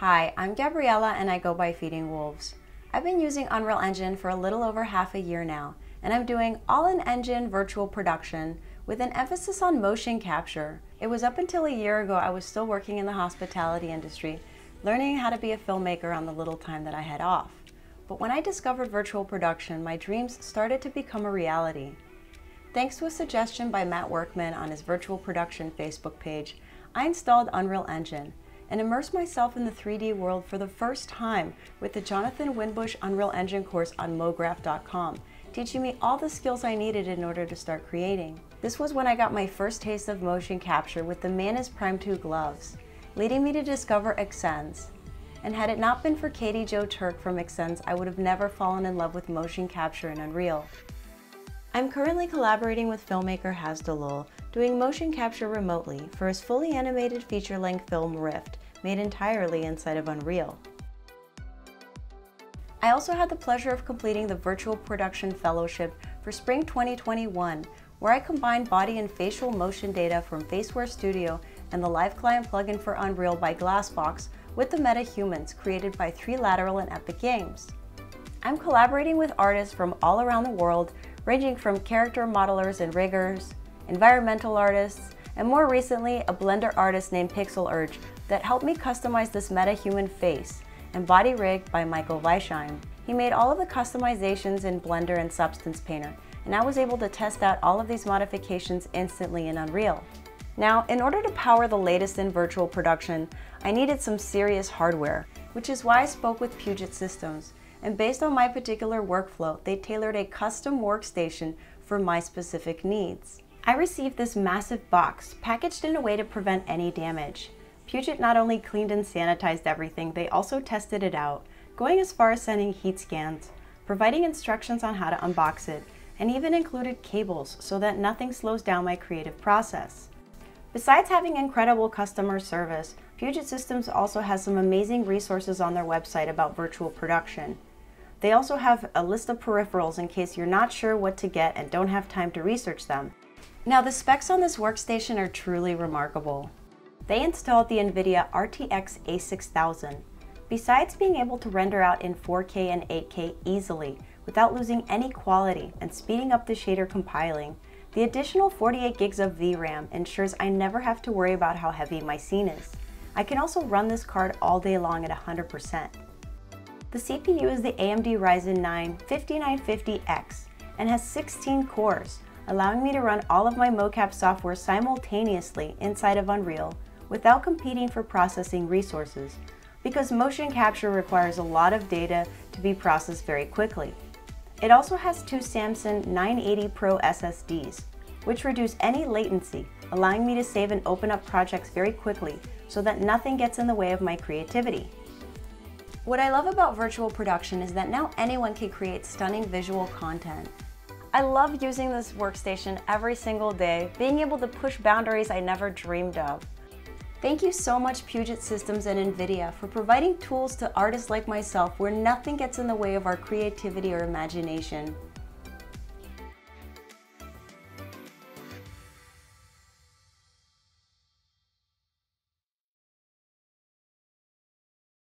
Hi, I'm Gabriella and I go by Feeding Wolves. I've been using Unreal Engine for a little over half a year now, and I'm doing all-in-engine virtual production with an emphasis on motion capture. It was up until a year ago I was still working in the hospitality industry, learning how to be a filmmaker on the little time that I had off. But when I discovered virtual production, my dreams started to become a reality. Thanks to a suggestion by Matt Workman on his virtual production Facebook page, I installed Unreal Engine and immerse myself in the 3D world for the first time with the Jonathan Winbush Unreal Engine course on MoGraph.com, teaching me all the skills I needed in order to start creating. This was when I got my first taste of motion capture with the Manus Prime 2 gloves, leading me to discover Xsens. And had it not been for Katie Jo Turk from Xsens, I would have never fallen in love with motion capture in Unreal. I'm currently collaborating with filmmaker Haz Dulull, doing motion capture remotely for his fully animated feature-length film Rift, made entirely inside of Unreal. I also had the pleasure of completing the Virtual Production Fellowship for Spring 2021, where I combined body and facial motion data from Faceware Studio and the Live Client plugin for Unreal by Glassbox with the MetaHumans created by 3Lateral and Epic Games. I'm collaborating with artists from all around the world, ranging from character modelers and riggers, environmental artists, and more recently, a Blender artist named Pixel Urge that helped me customize this MetaHuman face and body rig by Michael Weisheim. He made all of the customizations in Blender and Substance Painter, and I was able to test out all of these modifications instantly in Unreal. Now, in order to power the latest in virtual production, I needed some serious hardware, which is why I spoke with Puget Systems. And based on my particular workflow, they tailored a custom workstation for my specific needs. I received this massive box, packaged in a way to prevent any damage. Puget not only cleaned and sanitized everything, they also tested it out, going as far as sending heat scans, providing instructions on how to unbox it, and even included cables so that nothing slows down my creative process. Besides having incredible customer service, Puget Systems also has some amazing resources on their website about virtual production. They also have a list of peripherals in case you're not sure what to get and don't have time to research them. Now the specs on this workstation are truly remarkable. They installed the NVIDIA RTX A6000. Besides being able to render out in 4K and 8K easily without losing any quality and speeding up the shader compiling, the additional 48 gigs of VRAM ensures I never have to worry about how heavy my scene is. I can also run this card all day long at 100%. The CPU is the AMD Ryzen 9 5950X and has 16 cores, allowing me to run all of my mocap software simultaneously inside of Unreal without competing for processing resources, because motion capture requires a lot of data to be processed very quickly. It also has two Samsung 980 Pro SSDs, which reduce any latency, allowing me to save and open up projects very quickly so that nothing gets in the way of my creativity. What I love about virtual production is that now anyone can create stunning visual content. I love using this workstation every single day, being able to push boundaries I never dreamed of. Thank you so much Puget Systems and NVIDIA for providing tools to artists like myself where nothing gets in the way of our creativity or imagination.